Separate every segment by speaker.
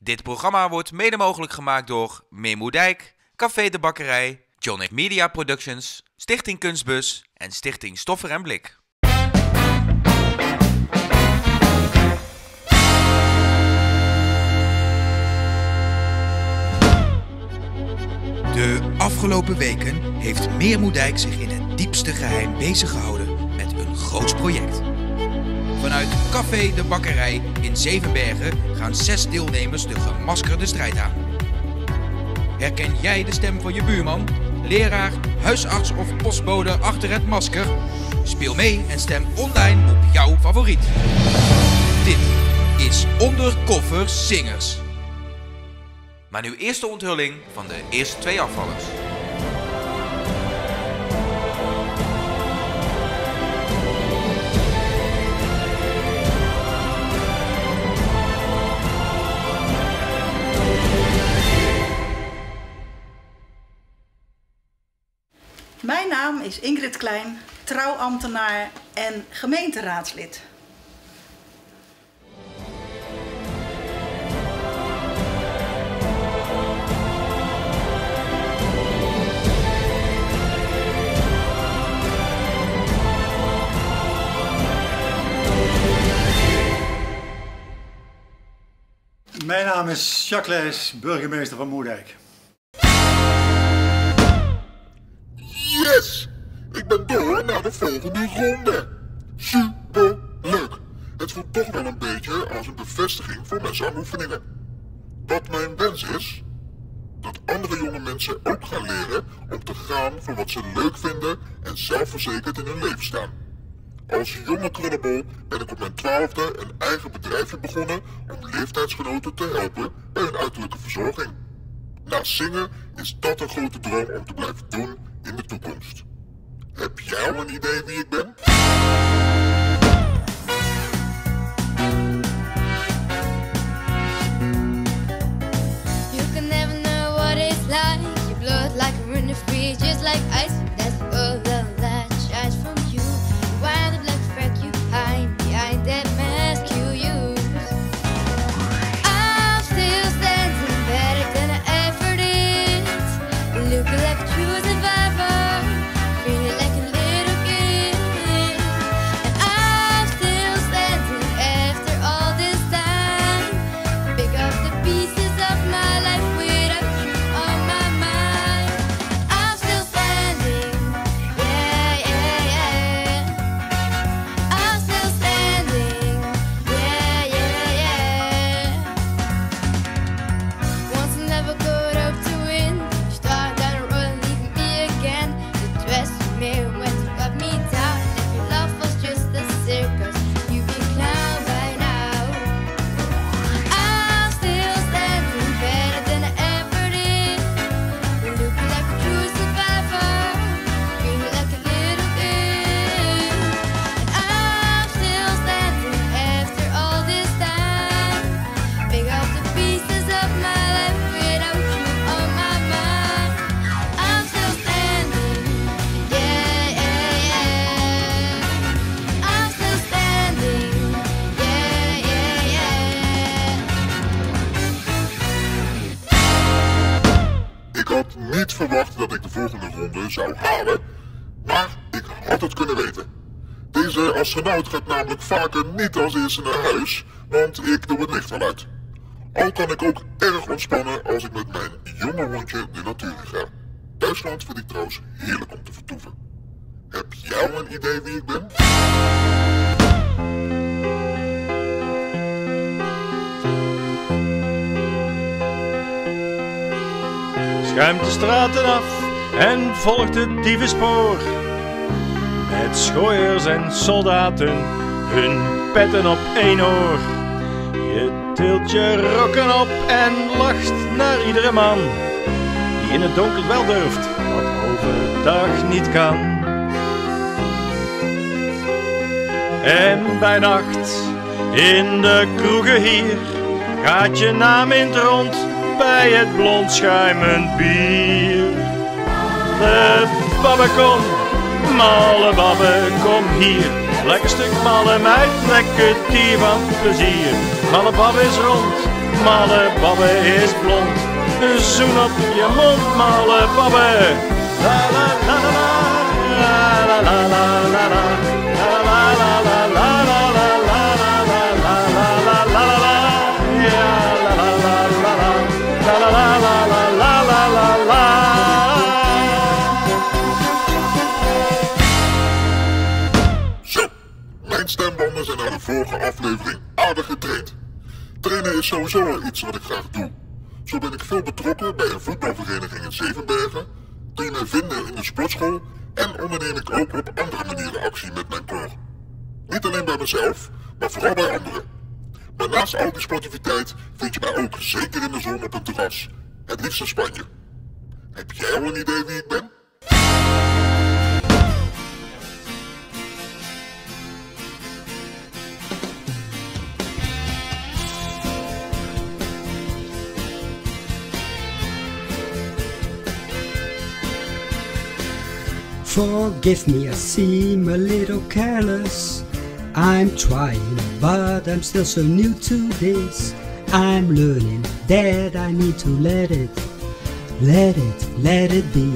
Speaker 1: Dit programma wordt mede mogelijk gemaakt door Memoedijk, Café de Bakkerij, John. Media Productions, Stichting Kunstbus en Stichting Stoffer en Blik. De afgelopen weken heeft Meermoedijk zich in het diepste geheim bezig gehouden met een groots project. Vanuit Café de Bakkerij in Zevenbergen gaan zes deelnemers de gemaskerde strijd aan. Herken jij de stem van je buurman, leraar, huisarts of postbode achter het masker? Speel mee en stem online op jouw favoriet. Dit is Undercover Singers. Maar nu eerst de onthulling van de eerste twee afvallers.
Speaker 2: Naam is Ingrid Klein, trouwambtenaar en gemeenteraadslid.
Speaker 3: Mijn naam is Jacques Leijs, burgemeester van Moerdijk.
Speaker 4: Ik ben door naar de volgende ronde. Super leuk. Het voelt toch wel een beetje als een bevestiging voor mijn zangoefeningen. Wat mijn wens is, dat andere jonge mensen ook gaan leren om te gaan voor wat ze leuk vinden en zelfverzekerd in hun leven staan. Als jonge krullenbol ben ik op mijn twaalfde een eigen bedrijfje begonnen om leeftijdsgenoten te helpen bij hun uiterlijke verzorging. Naast zingen is dat een grote droom om te blijven doen in de toekomst. Heb jij al een?
Speaker 5: You can never know what it's like. Your blood like a running free, just like ice.
Speaker 4: Zou halen, maar ik had het kunnen weten. Deze astronaut gaat namelijk vaker niet als eerste naar huis, want ik doe het licht wel uit. Al kan ik ook erg ontspannen als ik met mijn jonge hondje de natuur ga. Duitsland vind ik trouwens heerlijk om te vertoeven. Heb jij een idee wie ik ben?
Speaker 6: Schuimt de straten af en volgt het dievenspoor. Met schooiers en soldaten, hun petten op één oor. Je tilt je rokken op en lacht naar iedere man. Die in het donker wel durft, wat overdag niet kan. En bij nacht, in de kroegen hier, gaat je naam in het rond bij het blond schuimend bier. De babbe kom, malle babbe kom hier. Lekker stuk malle meid, lekker dier van plezier. Malle babbe is rond, malle babbe is blond. Een zoen op je mond, malle babbe. La la la la la la.
Speaker 4: Aardig getraind. Trainen is sowieso iets wat ik graag doe. Zo ben ik veel betrokken bij een voetbalvereniging in Zevenbergen, je mij vinden in de sportschool en onderneem ik ook op andere manieren actie met mijn koor. Niet alleen bij mezelf, maar vooral bij anderen. Maar naast al die sportiviteit vind je mij ook zeker in de zon op een terras. Het liefst in Spanje. Heb jij al een idee wie ik ben?
Speaker 7: Forgive me, I seem a little careless. I'm trying, but I'm still so new to this. I'm learning that I need to let it, let it, let it be.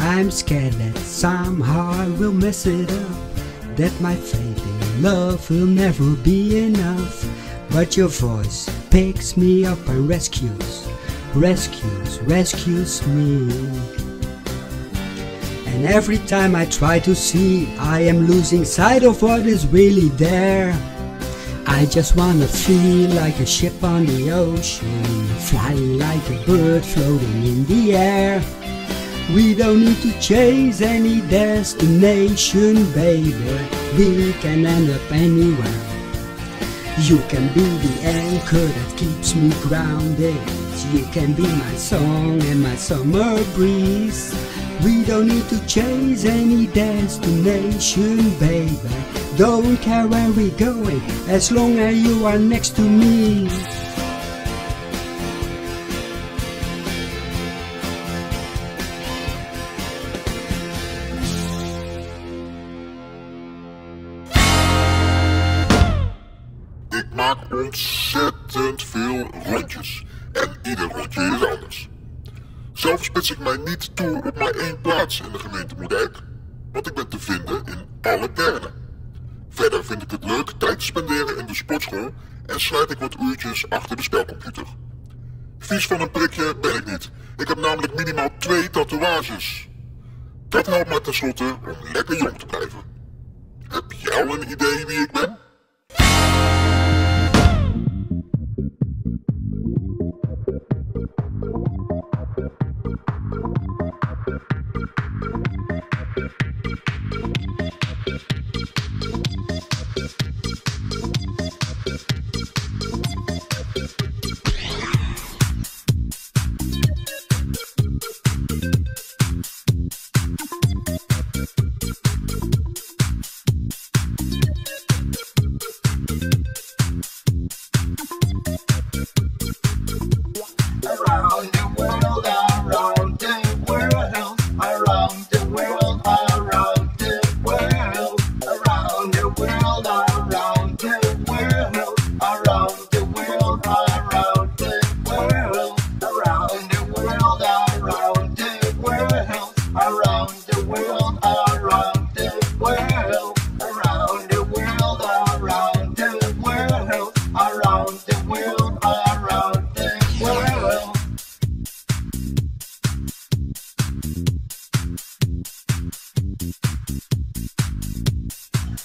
Speaker 7: I'm scared that somehow I will mess it up. That my faith in love will never be enough. But your voice picks me up and rescues, rescues, rescues me. And every time I try to see, I am losing sight of what is really there. I just wanna feel like a ship on the ocean, flying like a bird floating in the air. We don't need to chase any destination, baby. We can end up anywhere. You can be the anchor that keeps me grounded. You can be my song and my summer breeze. We don't need to chase any destination, baby. Don't care where we're going, as long as you are next to me.
Speaker 4: Ontzettend veel rondjes. En ieder rondje is anders. Zelf spits ik mij niet toe op maar één plaats in de gemeente Moerdijk. Want ik ben te vinden in alle kernen. Verder vind ik het leuk tijd te spenderen in de sportschool en sluit ik wat uurtjes achter de spelcomputer. Vies van een prikje ben ik niet. Ik heb namelijk minimaal twee tatoeages. Dat helpt mij tenslotte om lekker jong te blijven. Heb jij al een idee wie ik ben?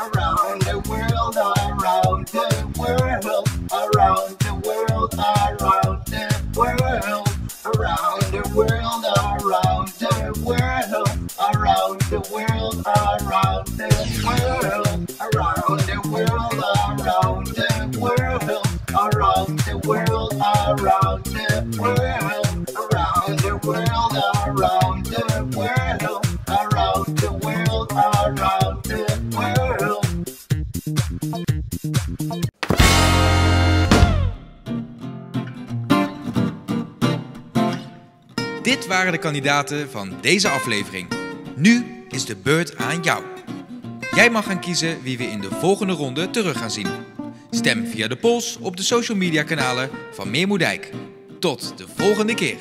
Speaker 8: Around the world, around the world, around the world, around the world, around the world, around the world, around the world, around the world, around the world, around the world, around the world, around
Speaker 1: Dit waren de kandidaten van deze aflevering. Nu is de beurt aan jou. Jij mag gaan kiezen wie we in de volgende ronde terug gaan zien.
Speaker 4: Stem via de polls op de social media kanalen van Meermoedijk. Tot de volgende keer.